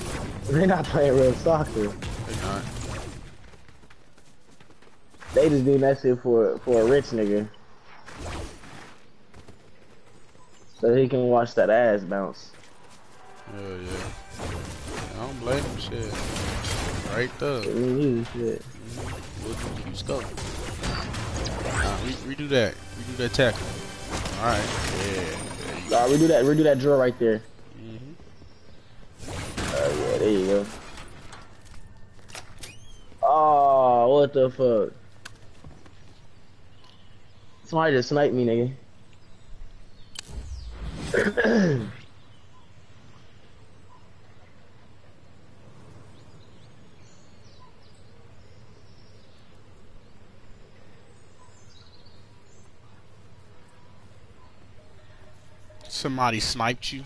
soccer. They're not playing real soccer. They not. They just doing that shit for for a rich nigga. So he can watch that ass bounce. Yeah, yeah. I don't blame him. Shit. Right there. Mm, shit. We'll do stuff. Nah, re redo that. Redo that tackle. Alright. Yeah. Nah, redo that. Redo that drill right there. There you go. Oh, what the fuck? Somebody just sniped me, nigga. Somebody sniped you.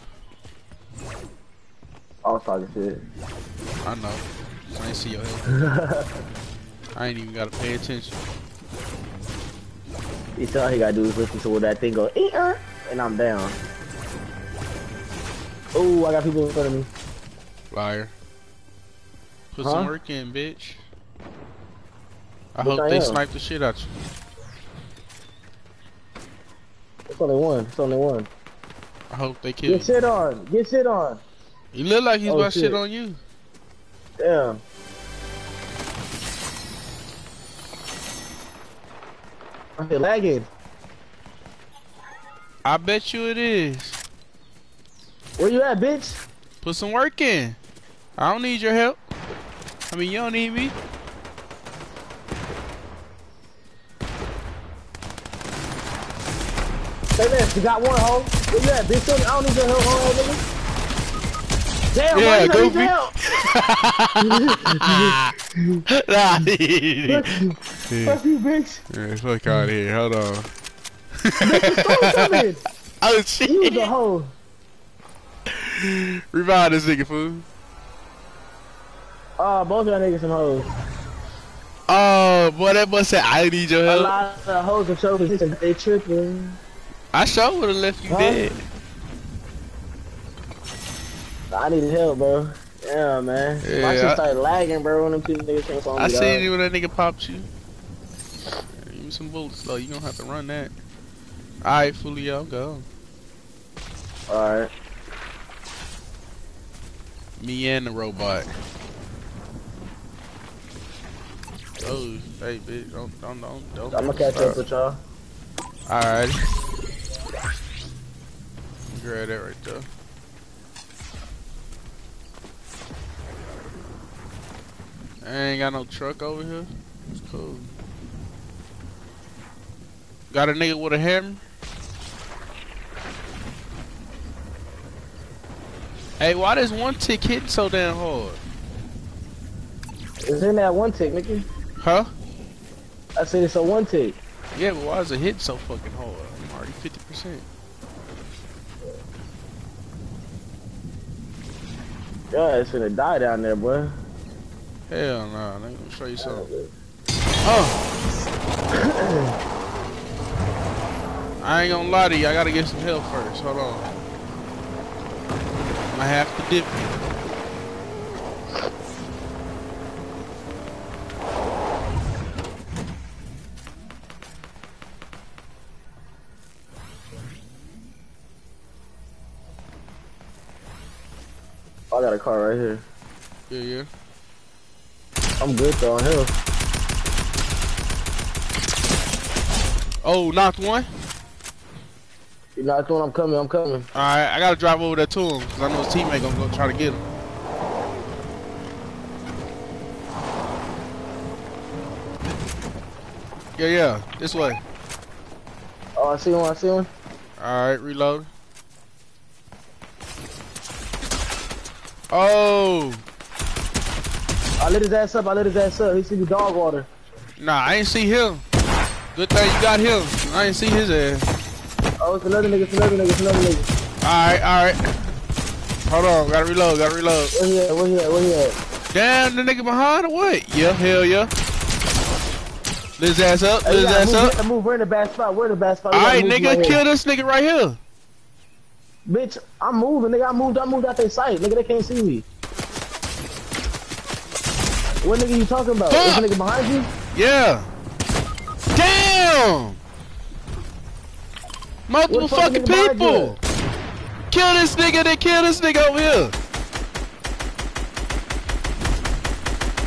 I was talking shit. I know. I ain't see your head. I ain't even gotta pay attention. He said all he gotta do is listen to what that thing go, Eater! and I'm down. Oh, I got people in front of me. Liar. Put huh? some work in, bitch. I hope I they am. snipe the shit out you. It's only one. It's only one. I hope they kill Get you. shit on. Get shit on. You look like he's oh, about shit. shit on you. Damn. I'm lagging. I bet you it is. Where you at, bitch? Put some work in. I don't need your help. I mean, you don't need me. Say this, you got one hoe. Where you at, bitch? I don't need your help, hoe, nigga. Damn, yeah, go help? nah, fuck, you. bitch. Yeah, fuck out of here. Hold on. bitch, oh shit. You the hoe. Revive this nigga, fool. Oh, both y'all niggas some hoes. Oh, boy, that must say I need your help. A lot of hoes and show they tripping. I sure would have left you huh? dead. I need help, bro. Yeah, man. Yeah, My shit started lagging, bro, when them two niggas came on I seen you when that nigga popped you. Give me some bullets, though. You don't have to run that. Alright, Fulio, go. Alright. Me and the robot. Oh, hey, bitch, don't, don't, don't, don't. I'm gonna catch up with y'all. Alright. Grab that right there. I ain't got no truck over here. It's cool. Got a nigga with a hammer? Hey, why does one tick hit so damn hard? It's in that one tick, nigga. Huh? I said it's a one tick. Yeah, but why is it hit so fucking hard? I'm already 50%. Yeah, it's gonna die down there, boy. Hell no, nah, let me show you something. Oh! I ain't gonna lie to you, I gotta get some help first. Hold on. I have to dip I got a car right here. Yeah, yeah. I'm good though on hill. Oh, knocked one. You knocked one. I'm coming. I'm coming. All right, I gotta drive over there to him because I know his teammate gonna go try to get him. Yeah, yeah, this way. Oh, I see one. I see one. All right, reload. Oh. I lit his ass up, I lit his ass up. He see the dog water. Nah, I ain't see him. Good thing you got him. I ain't see his ass. Oh, it's another nigga, it's another nigga, it's another nigga. Alright, alright. Hold on, gotta reload, gotta reload. Where he at, where he at, where he at? Damn, the nigga behind or what? Yeah, hell yeah. Lit his ass up, lit his ass move, up. Move, we're in the bad spot, we're in the bad spot. Alright, nigga, right kill this nigga right here. Bitch, I'm moving, nigga. I moved, I moved out their sight. Nigga, they can't see me. What nigga you talking about? Fuck. Is the nigga behind you? Yeah. Damn! Multiple fucking people! Kill this nigga, then kill this nigga over here!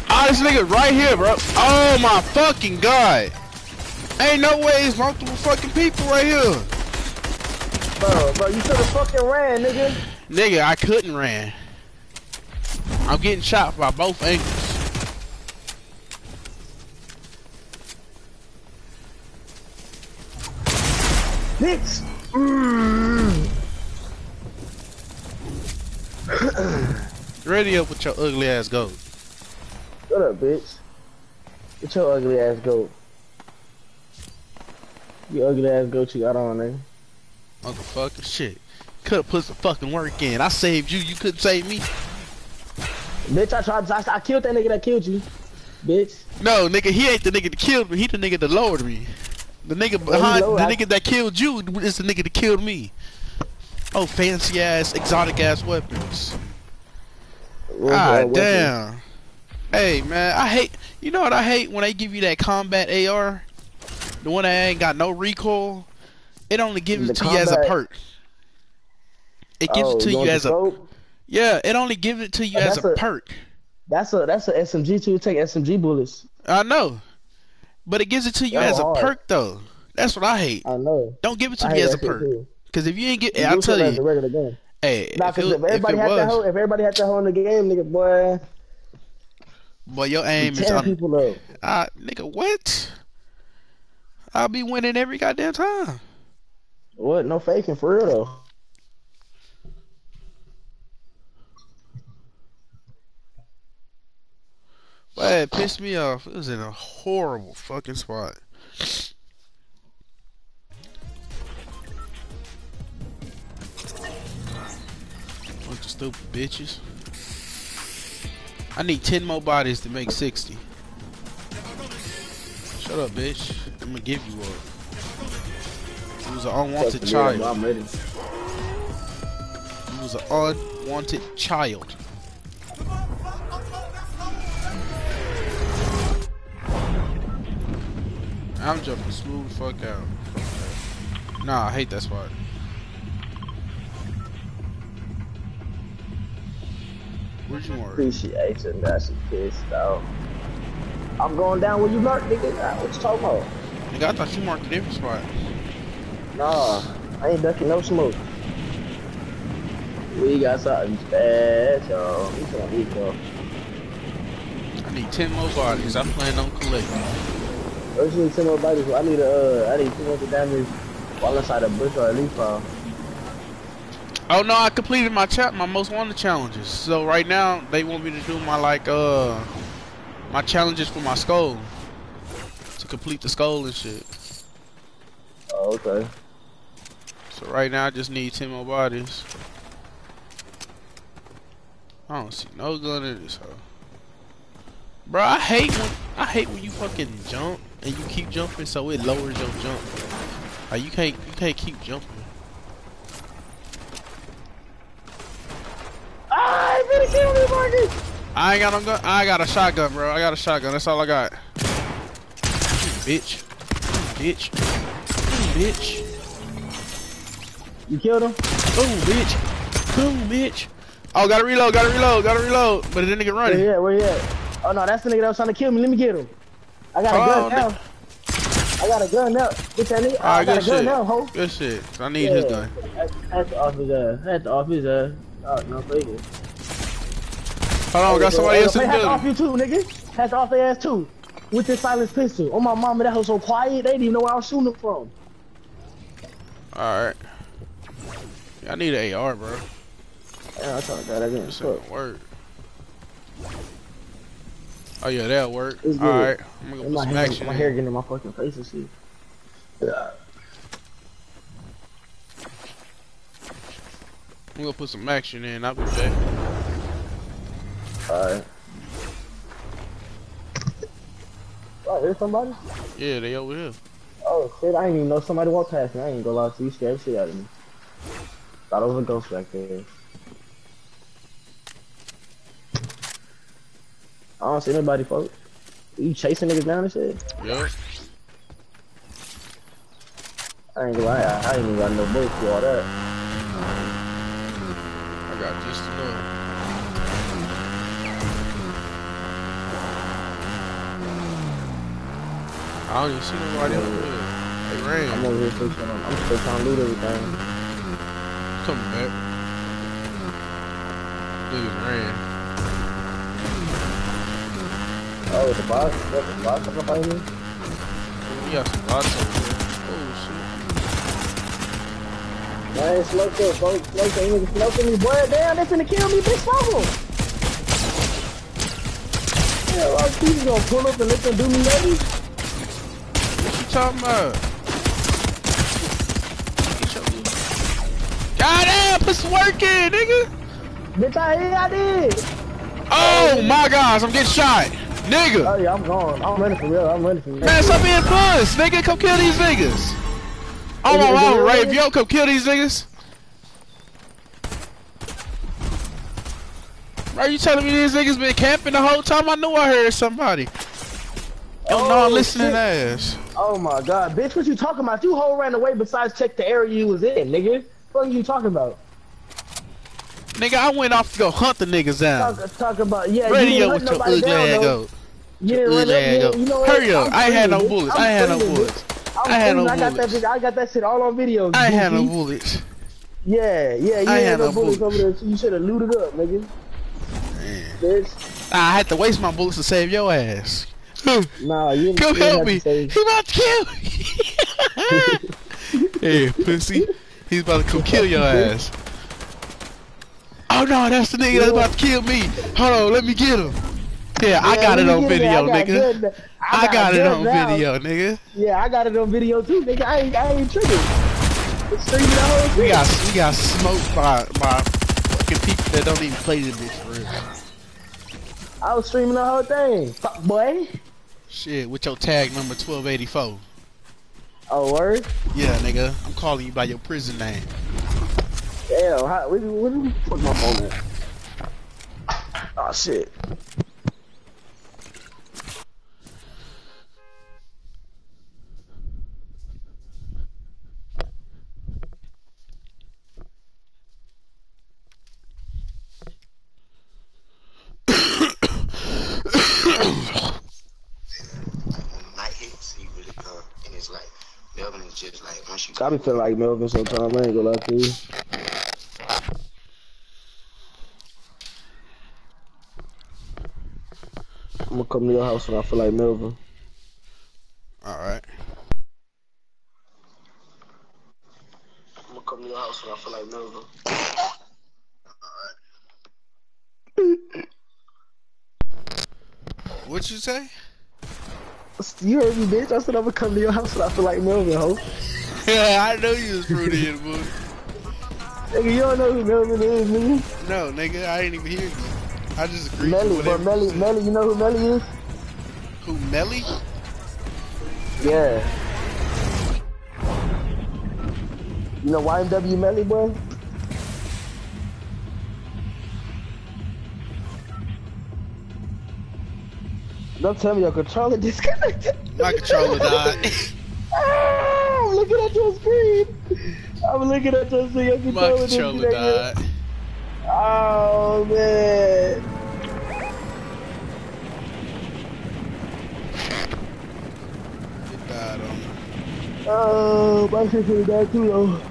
Ah, oh, this nigga right here, bro. Oh my fucking god! Ain't no way it's multiple fucking people right here! Bro, bro, you should've fucking ran, nigga. Nigga, I couldn't ran. I'm getting shot by both angles. Bitch! Mm. Ready up with your ugly ass goat. Shut up, bitch. With your ugly ass goat. You ugly ass goat you got on, nigga. Motherfucker, shit. Could've put some fucking work in. I saved you, you couldn't save me. Bitch, I tried, I, I killed that nigga that killed you. Bitch. No, nigga, he ain't the nigga that killed me. He the nigga that lowered me. The nigga behind the nigga that killed you is the nigga that killed me. Oh, fancy ass, exotic ass weapons. ah, damn. Hey, man, I hate. You know what I hate when they give you that combat AR, the one that ain't got no recoil. It only gives the it to combat. you as a perk. It gives oh, it to you as a. Yeah, it only gives it to you as a, a, perk. That's a that's a SMG too. Take SMG bullets. I know. But it gives it to you as hard. a perk though. That's what I hate. I know. Don't give it to I me as a perk. Because if you ain't get, I'll tell you. regular game. Hey, nah, if, it, if, everybody if, had was, that if everybody had that whole in the game, nigga, boy. Boy, your aim is on. people up. Nigga, what? I'll be winning every goddamn time. What? No faking for real though. But it pissed me off. It was in a horrible fucking spot. Bunch of stupid bitches. I need 10 more bodies to make 60. Shut up, bitch. I'm gonna give you up. He was an unwanted child. He was an unwanted child. I'm jumping smooth the fuck out. Nah, I hate that spot. Where'd you mark? Appreciation, pissed off. I'm going down where you marked, nigga. What you talking about? Nigga, I thought you marked a different spot. Nah, I ain't ducking no smoke. We got something special. We gonna eat though. I need 10 more bodies. I'm plan on collecting. I just need 10 more bodies. I need a, uh, I need 200 damage while inside a bush or a leaf pile. Oh no, I completed my chat, my most wanted challenges. So right now they want me to do my like uh my challenges for my skull to complete the skull and shit. Oh, okay. So right now I just need 10 more bodies. I don't see no gun in this hoe. Bro, I hate when I hate when you fucking jump and you keep jumping so it lowers your jump. Like you can't you can't keep jumping. Ah, I better kill me, Marcus! I ain't got no gun. I got a shotgun, bro. I got a shotgun. That's all I got. Bitch. Bitch. Bitch. You killed him? Boom, bitch. Boom, bitch. Oh, gotta reload, gotta reload, gotta reload. But it didn't get running. Where he at? Where he at? Oh no, that's the nigga that was trying to kill me. Let me get him. I got a oh, gun now. I got a gun now. Bitch, I, need, I got a gun now, ho. Good shit. I need yeah. his gun. That's the off his ass. That's the off his ass. Oh, no, faking. Hold on, got somebody else in the building. off you too, nigga. Has off their ass too. With this silence pistol. Oh my mama, that was so quiet. They didn't even know where I was shooting them from. Alright. I need an AR, bro. Yeah, I thought that again. This ain't work. Oh yeah, that'll work. All right, I'm gonna put my some hair, action. My hair getting in my fucking face and shit. Yeah. I'm gonna put some action in. I'll be back. Alright. Oh, here's somebody? Yeah, they over here. Oh shit, I didn't even know somebody walked past me. I ain't gonna lie to you, scared shit out of me. Thought it was a ghost back there. I don't see nobody, folks. You chasing niggas down and shit? Yep. I ain't gonna lie, I, I ain't even got no bullets for all that. I got just enough. I don't even see nobody the hood. They ran. I'm over here still trying, I'm still trying to loot everything. Coming back. Niggas ran. Oh, the box? What, the box up behind me? We got some bots over there. Oh Man, smoke up, folks. Smoke up, niggas smoking me. Boy, damn, they finna kill me. Bitch, fumble. Yeah, like, he's gonna pull up and let them do me, lady. What you talking about? Goddamn, pussy working, nigga. Bitch, I, I did. Oh my gosh, I'm getting shot. Nigga. Oh, yeah, I'm gone. I'm running for real. I'm running for real. Man, stop being puss. Nigga, come kill these niggas. I'm Oh my mama, Rafe, yo, come kill these niggas. Are you telling me these niggas been camping the whole time? I knew I heard somebody. Yo, Oh, non-listening ass. Oh my god, bitch, what you talking about? You whole ran away besides check the area you was in, nigga. What are you talking about? Nigga, I went off to go hunt the niggas down. Talk, talk about, yeah, you Radio with your ugly ass go. Ugly ass go. you know? Hurry up. Ain't had no bullets. I ain't had no bullets. I'm had no got that bullets. I got that shit all on video. I ain't had no bullets. Yeah, yeah, you I ain't had had no no bullets bullets. over there, so you should have looted up, nigga. Bitch. I had to waste my bullets to save your ass. Nah, you Come you help me. He about to kill me. hey, pussy. He's about to come kill your ass. Oh no, that's the nigga that's about to kill me. Hold on, let me get him. Yeah, I got it on video, I nigga. I got it on now. video, nigga. Yeah, I got it on video too, nigga. I ain't, I ain't triggered. It's streaming the whole We got we got smoked by by fucking people that don't even play this bitch for real. I was streaming the whole thing. Fuck, boy. Shit, with your tag number 1284. Oh, word? Yeah, nigga. I'm calling you by your prison name. Damn, how, where, where did we put my phone at? Oh, shit. night hits, he really uh, come. And it's like, Melvin is just like, once you I be feeling like Melvin sometimes. I ain't gonna lie to you. Come to your house when I feel like Melvin. Alright. I'm gonna come to your house when I feel like Melvin. Alright. What'd you say? You heard me, bitch. I said I'm gonna come to your house when I feel like Melvin, ho. Yeah, I know you was fruity in the movie. Nigga, you don't know who Melvin is, nigga. No, nigga, I ain't even hear you. I just agreed Melly, but Melly. Melly, you know who Melly is? Who, Melly? Yeah. You know YNW Melly, boy? Don't tell me your controller disconnected. My controller died. Ah, I'm looking at your screen. I'm looking at your screen. Your My controller controller disconnected. died. Oh, man. It died on me. Oh, my shit finna die too, though.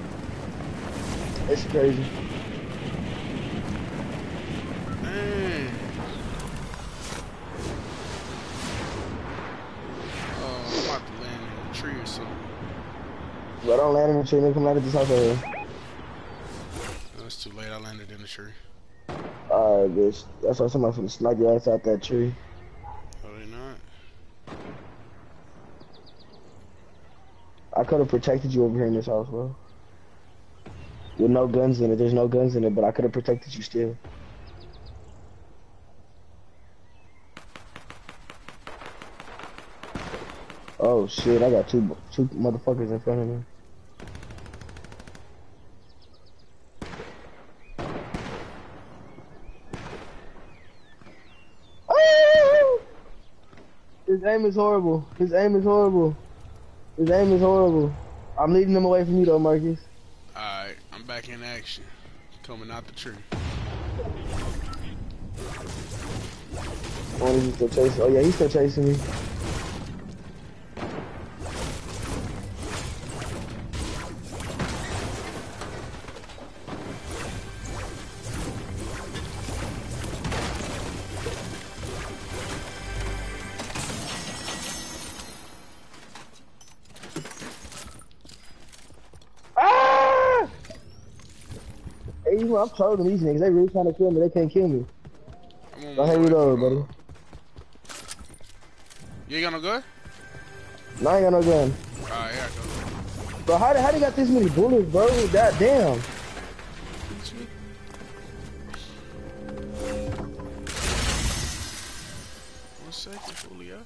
It's crazy. Oh, I'm about to land in a tree or something. But don't land in the tree, nigga. Come land at this house over here. Oh, it's too late. I landed in the tree. Alright, bitch. That's why somebody finna snipe your ass out that tree. Oh, they not? I could have protected you over here in this house, bro. With no guns in it. There's no guns in it, but I could have protected you still. Oh shit, I got two two motherfuckers in front of me. Ah! His aim is horrible. His aim is horrible. His aim is horrible. I'm leading him away from you though, Marcus. Alright, I'm back in action. Coming out the tree. Oh, he's still chasing. Oh yeah, he's still chasing me. Know, I'm trolling these niggas. They really trying to kill me. They can't kill me. Mm. Go my ahead, way. reload, buddy. You ain't gonna go? No, I ain't got no gun. Alright, here I go. Bro, how, how they got this many bullets, bro? God damn. One second, Julio.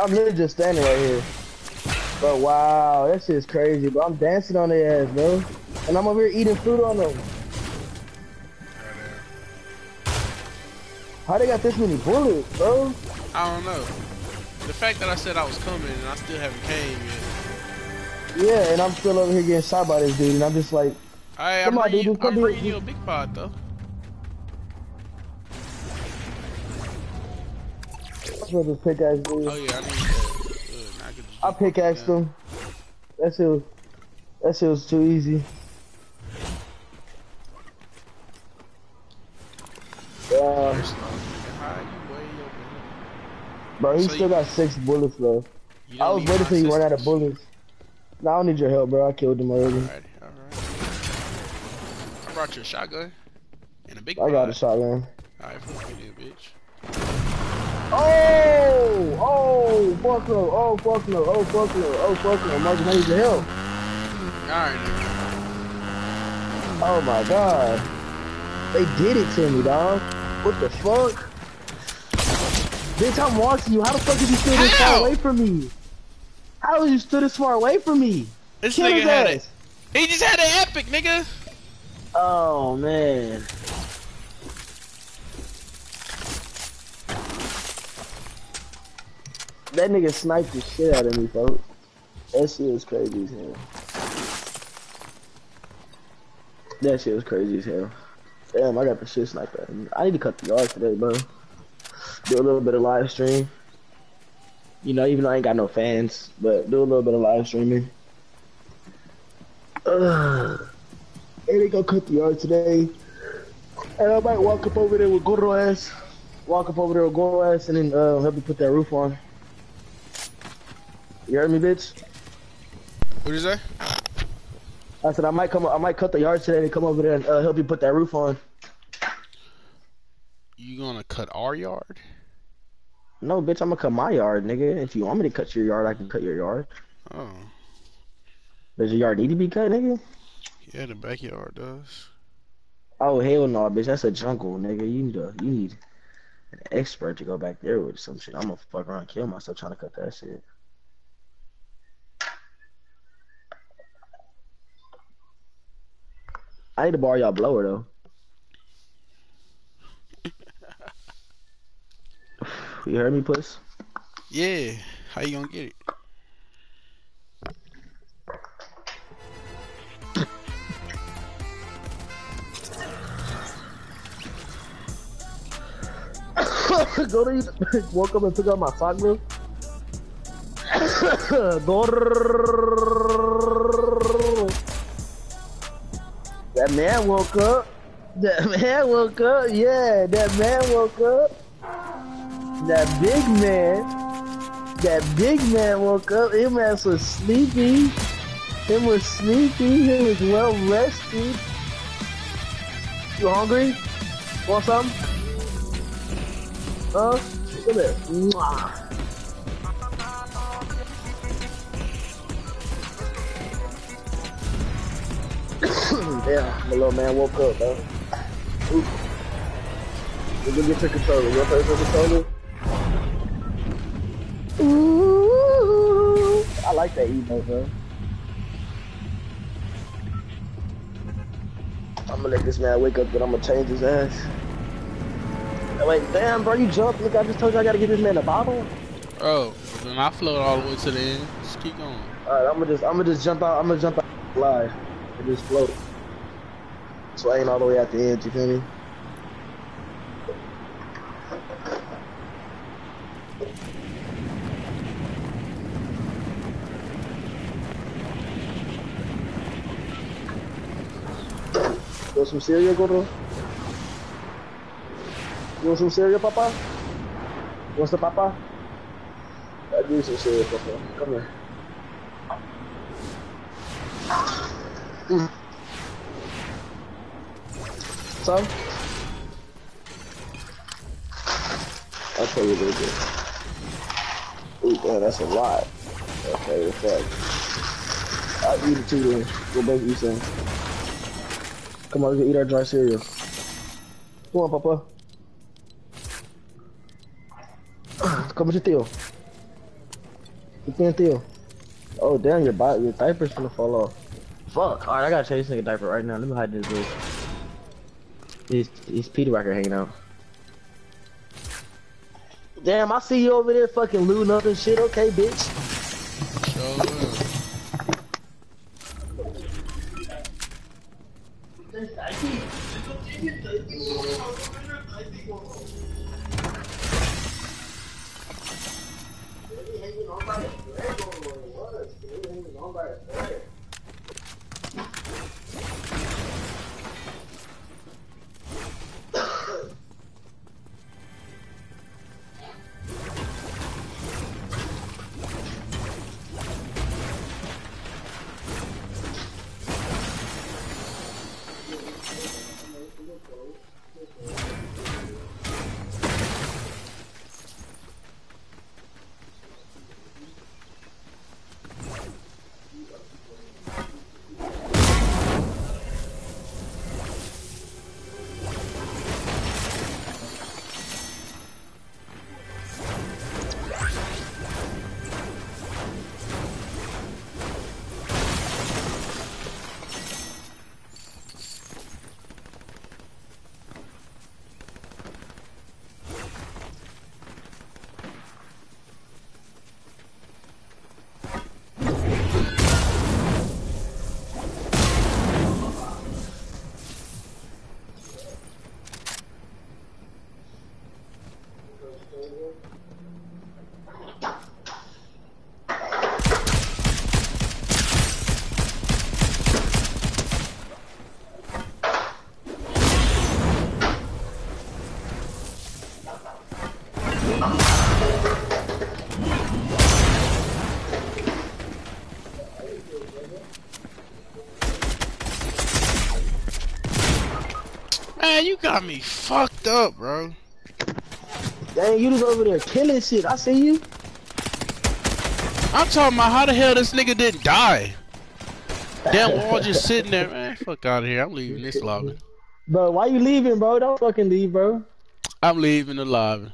I'm literally just standing right here. Bro, wow, that shit's crazy, bro. I'm dancing on their ass, bro. And I'm over here eating food on them. How they got this many bullets, bro? I don't know. The fact that I said I was coming and I still haven't came yet. Yeah, and I'm still over here getting shot by this dude, and I'm just like, Come I'm, on, bringing, dude, you, come I'm bringing you a big pod though. I'm supposed to pickaxe dude. Oh yeah, I need that. Good, now I can just I pickaxed him. That shit was, that shit was too easy. Yeah, First off, how you way over bro, he So still you- got six bullets though. I was waiting my till he run out of bullets. No, I don't need your help, bro. I killed him already. Alright, alright. I brought you a shotgun and a big I got a shotgun. Alright, fuck you then, bitch. Oh! Oh! Fuck no! Oh fuck no! Oh fuck no! Oh fuck no! Marcus, I need your help. Alright, Oh my god. They did it to me, dog. What the fuck? Bitch, I'm watching you. How the fuck did you still this far away from me? How did you still this far away from me? This Kill nigga had it. He just had an epic, nigga. Oh man. That nigga sniped the shit out of me, folks. That shit was crazy as hell. That shit was crazy as hell. Damn, I got the shit sniped out. I need to cut the yard today, bro. Do a little bit of live stream. You know, even though I ain't got no fans, but do a little bit of live streaming. Ugh. And they gonna cut the yard today. And I might walk up over there with Goro ass. Walk up over there with Goro ass and then uh, help me put that roof on. You heard me, bitch? What is that? I said I might come. I might cut the yard today and come over there and uh, help you put that roof on. You gonna cut our yard? No, bitch, I'm gonna cut my yard, nigga. If you want me to cut your yard, I can cut your yard. Oh, Does your yard need to be cut, nigga? yeah, the backyard does. Oh hell no, bitch. That's a jungle, nigga. You need a, you need an expert to go back there with some shit. I'm gonna fuck around, and kill myself trying to cut that shit. I need to borrow y'all blower though. you heard me, puss? Yeah. How you gonna get it? Go to woke up and pick up my sock, bro. that man woke up. That man woke up. Yeah, that man woke up. That big man. That big man woke up. Him was sleepy. Him was sleepy. He was well rested. You hungry? Want some? Huh? Come here. Mwah. My little man woke up, bro. Ooh. We're get your controller. You want to play your controller? Ooh. I like that emote, bro. I'm gonna let this man wake up, but I'm gonna change his ass. Wait, damn, bro, you jumped. Look, I just told you I gotta get this man a bottle. Oh, then I float all the way to the end. Just keep going. Alright, I'm gonna just, I'm gonna just jump out. I'm gonna jump out live and just float. So I ain't all the way at the end. You feel me? Want some cereal, Gordo? You want some cereal, Papa? What's the Papa? I do some cereal, Papa. Come here. Mm. Some? I'll tell you a little bit. Ooh, man, that's a lot. Okay, what's up? I'll eat it too then. Go both eat some. Come on, we can eat our dry cereal. Come on, Papa. Come with your Theo. You can't Theo. Oh, damn, your, your diaper's gonna fall off. Fuck. Alright, I gotta change this nigga diaper right now. Let me hide this bitch. He's, he's Peter Wacker hanging out. Damn, I see you over there fucking looting up and shit. Okay, bitch. Sure got me fucked up, bro. Dang, you was over there killing shit. I see you. I'm talking about how the hell this nigga didn't die. Damn, we're all just sitting there, man. Fuck out of here. I'm leaving this lobby. Bro, why you leaving, bro? Don't fucking leave, bro. I'm leaving the lobby.